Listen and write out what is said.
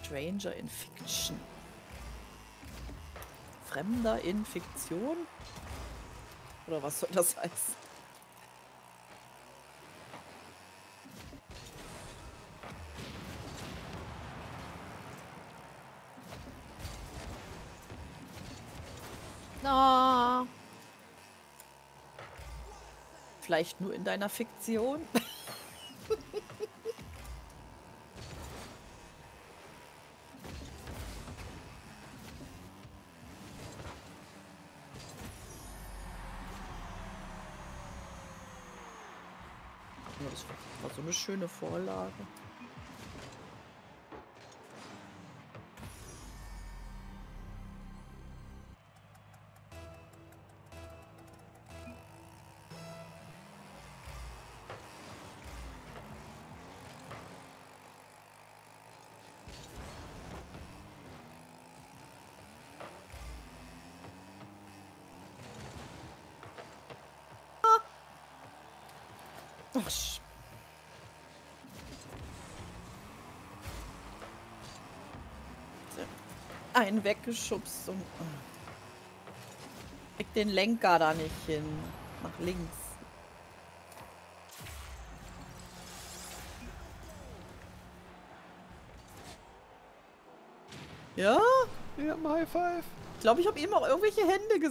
Stranger in Fiction. Fremder in Fiktion? Oder was soll das heißen? Na. Vielleicht nur in deiner Fiktion? das war so eine schöne Vorlage. Ach, So. Einen weggeschubst und. oh. Krieg den Lenker da nicht hin. Nach links. Ja? Wir haben High Five. Ich glaube, ich habe eben auch irgendwelche Hände gesehen.